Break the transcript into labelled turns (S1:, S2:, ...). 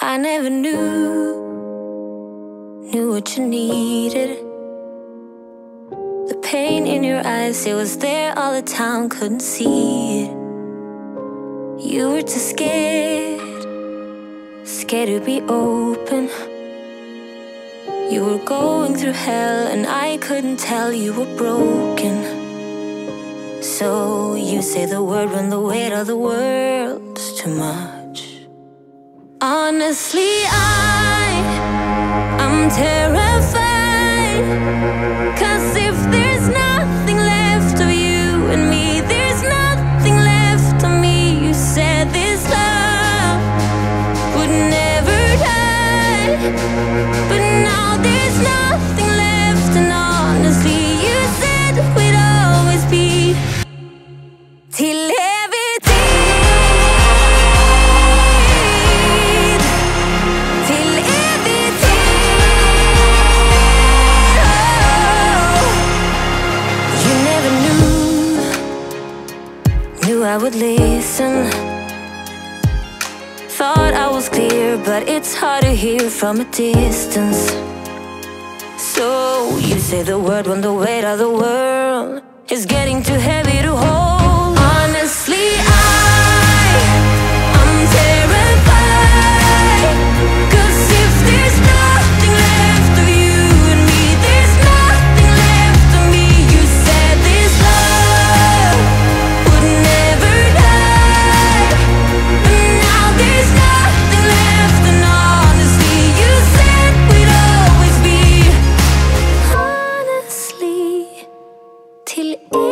S1: I never knew, knew what you needed. The pain in your eyes, it was there all the time, couldn't see it. You were too scared, scared to be open. You were going through hell, and I couldn't tell you were broken. So you say the word when the weight of the world's too much. Honestly, I, I'm terrified. Cause if there's nothing left of you and me, there's nothing left of me. You said this love would never die. But now there's nothing I would listen. Thought I was clear, but it's hard to hear from a distance. So you say the word when the weight of the world is getting too heavy till